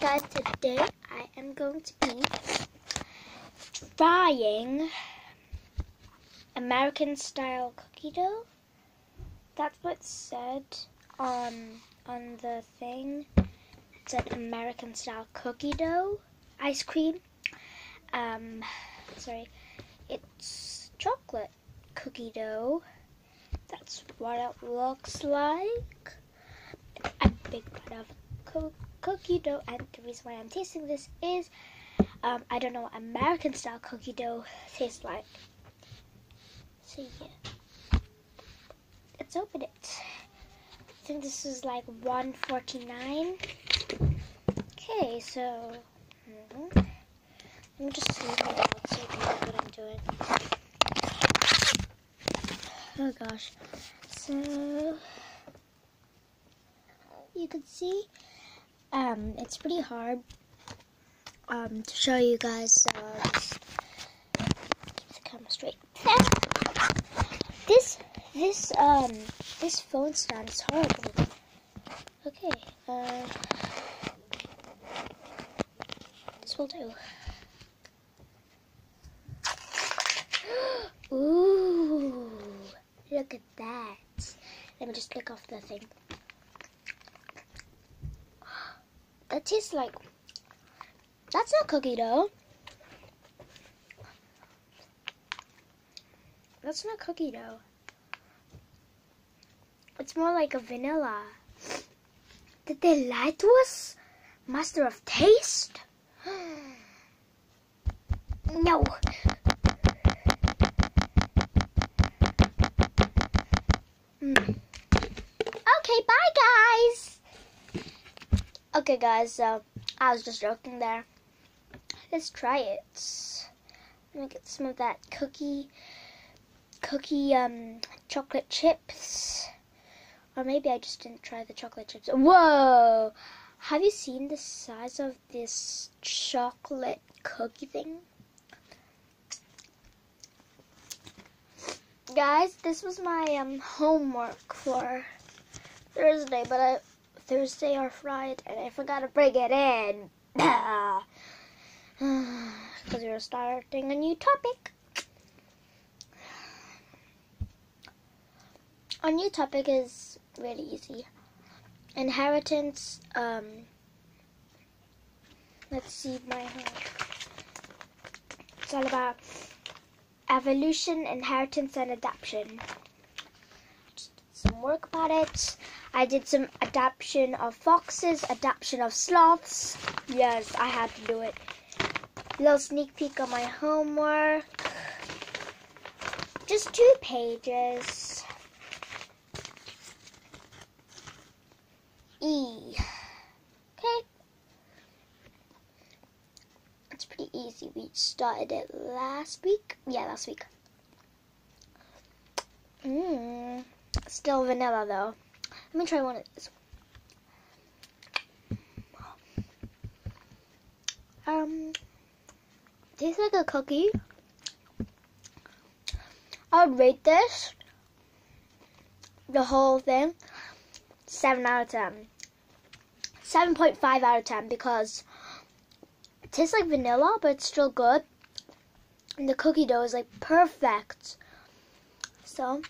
Guys, today I am going to be frying American style cookie dough. That's what said on on the thing. It said American style cookie dough ice cream. Um, sorry, it's chocolate cookie dough. That's what it looks like. A big part of co- cookie dough, and the reason why I'm tasting this is um, I don't know what American style cookie dough tastes like. So yeah, let's open it. I think this is like 149. Okay, so hmm, let me just you can what I'm doing. Oh gosh. So you can see um it's pretty hard um to show you guys so keep the camera straight. This this um this phone stand is horrible. Okay, uh this will do. Ooh, look at that. Let me just lick off the thing. That tastes like. That's not cookie dough. That's not cookie dough. It's more like a vanilla. Did they lie to us? Master of taste? no. Okay guys, so I was just joking there. Let's try it. Let me get some of that cookie cookie um chocolate chips. Or maybe I just didn't try the chocolate chips. Whoa! Have you seen the size of this chocolate cookie thing? guys, this was my um, homework for Thursday, but I Thursday or Friday, and I forgot to bring it in because we were starting a new topic. Our new topic is really easy. Inheritance. Um, let's see my. It's all about evolution, inheritance, and adaptation. Some work about it. I did some adaptation of foxes, adaptation of sloths. Yes, I had to do it. Little sneak peek of my homework. Just two pages. E. Okay. It's pretty easy. We started it last week. Yeah, last week. Mmm. Still vanilla though. Let me try one of these. Um, tastes like a cookie. I would rate this, the whole thing, 7 out of 10. 7.5 out of 10 because it tastes like vanilla, but it's still good. And the cookie dough is like perfect. So,